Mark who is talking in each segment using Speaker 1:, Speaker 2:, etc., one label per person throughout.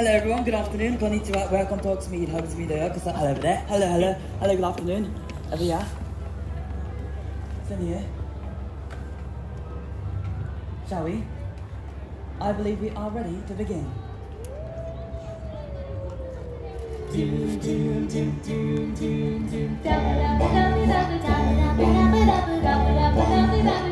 Speaker 1: Hello everyone, good afternoon, konnichiwa, welcome to Talks Me, Hugs Me, Yokoso, hello there, hello, hello, hello, good afternoon, over here, stand here, shall we? I believe we are ready to begin. Arigato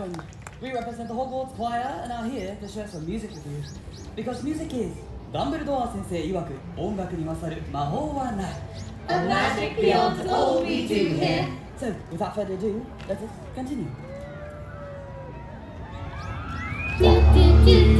Speaker 1: welcome. We represent the Hogwarts Choir and are here to share some music with you. Because music is, ダンブルドア先生曰く、音楽に勝る魔法はない。
Speaker 2: A magic beyond all we do here.
Speaker 1: So, without further ado, let us continue.
Speaker 2: Dazzle,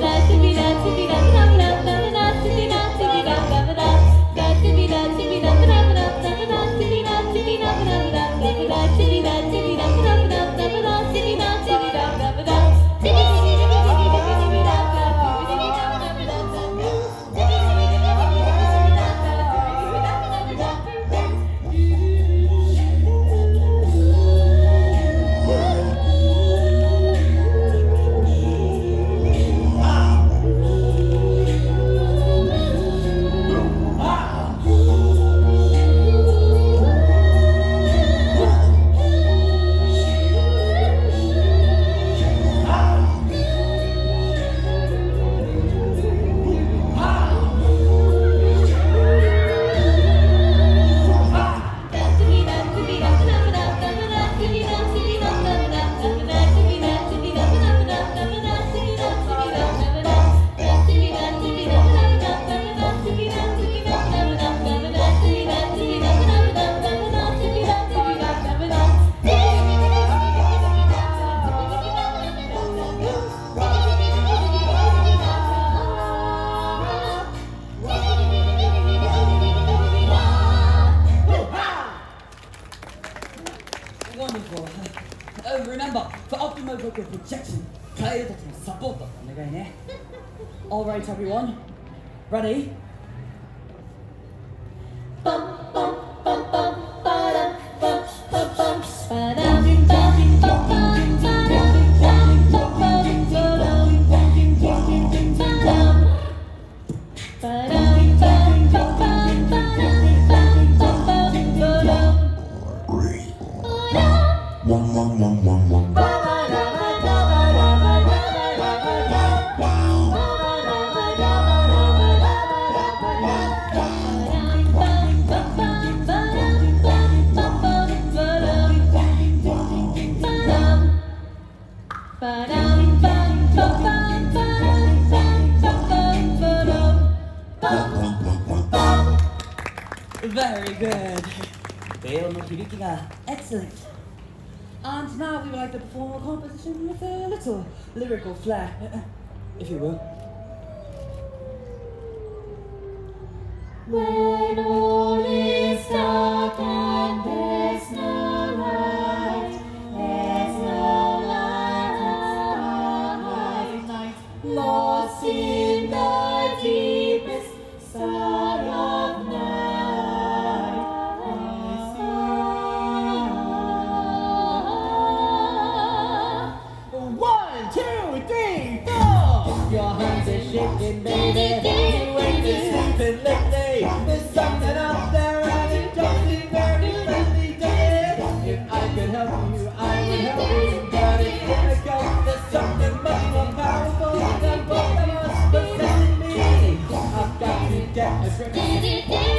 Speaker 1: everyone. Ready? Excellent. And now we would like to perform a composition with a little lyrical flair, if you will.
Speaker 2: When all is
Speaker 3: done. dancing, baby. You ain't been sleeping lately. There's something up there and it don't seem very friendly, does it? If I could help you, I would help you, but it's difficult. There's something much more powerful than both of us possessing me. I've got to get a grip.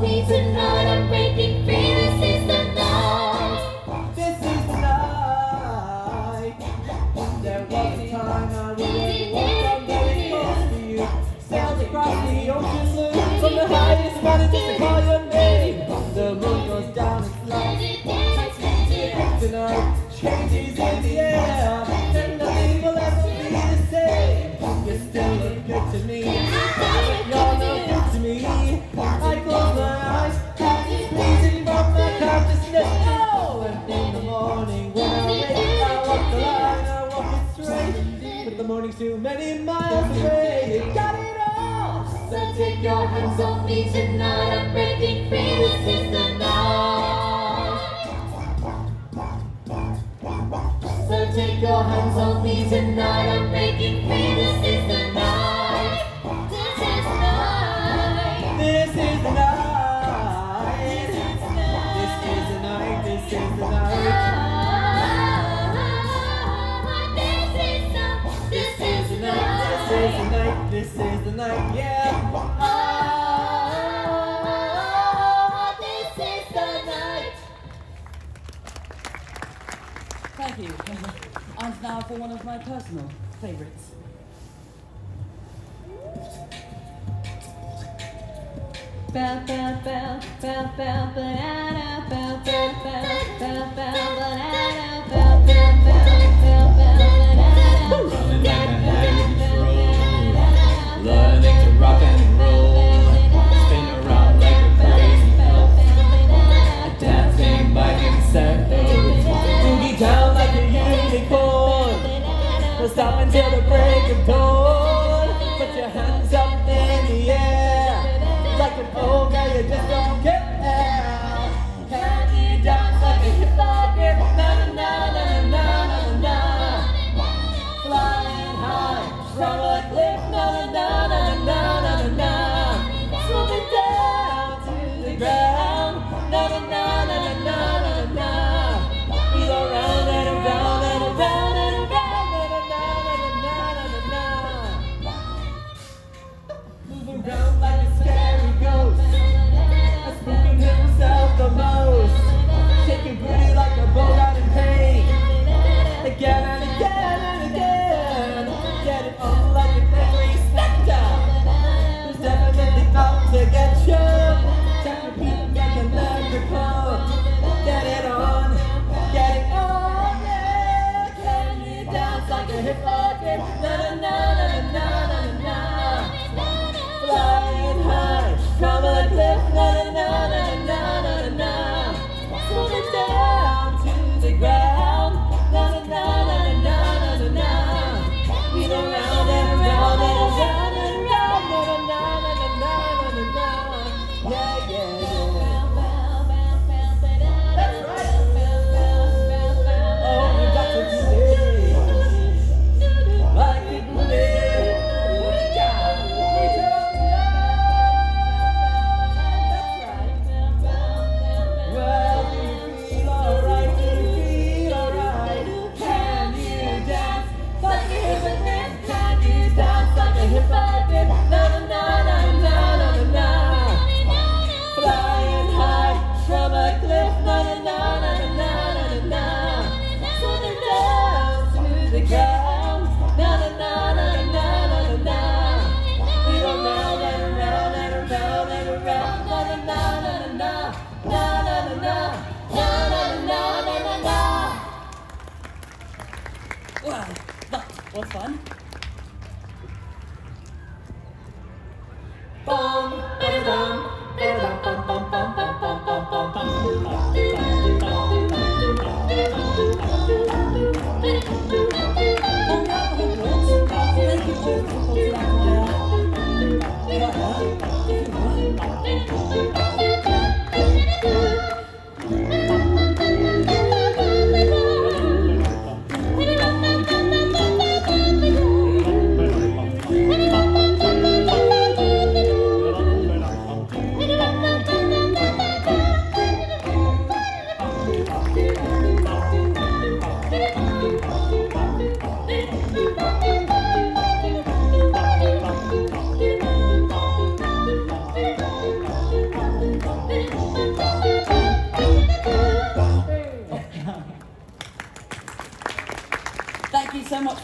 Speaker 3: me
Speaker 2: tonight. the
Speaker 3: morning's too many miles away. You got it all.
Speaker 2: So take your hands off me tonight. I'm breaking free. This is the night. So take your hands off me tonight. I'm breaking free. This is the night. tonight, yeah. Oh,
Speaker 3: this is the night.
Speaker 1: Thank you. and now for one of my personal favourites.
Speaker 2: Bell, bell, bell, bell, bell, banana, bell, bell, bell, bell, bell, banana, bell, bell, bell, bell, bell, banana
Speaker 4: rock and roll, spin around like a crazy elf, dancing by himself,
Speaker 3: boogie down like a unicorn, we'll stop until the break of dawn. na na na na. Na na na na na.
Speaker 1: Wow, that was fun.
Speaker 3: Bum,
Speaker 1: ba-da-bum.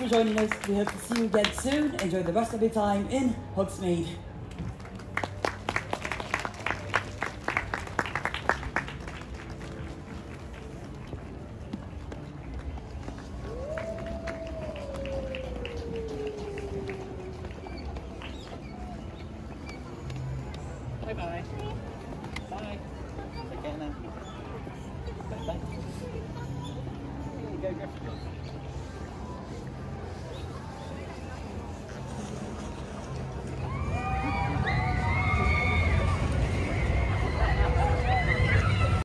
Speaker 1: for joining us. We hope to see you again soon. Enjoy the rest of your time in Hogsmeade.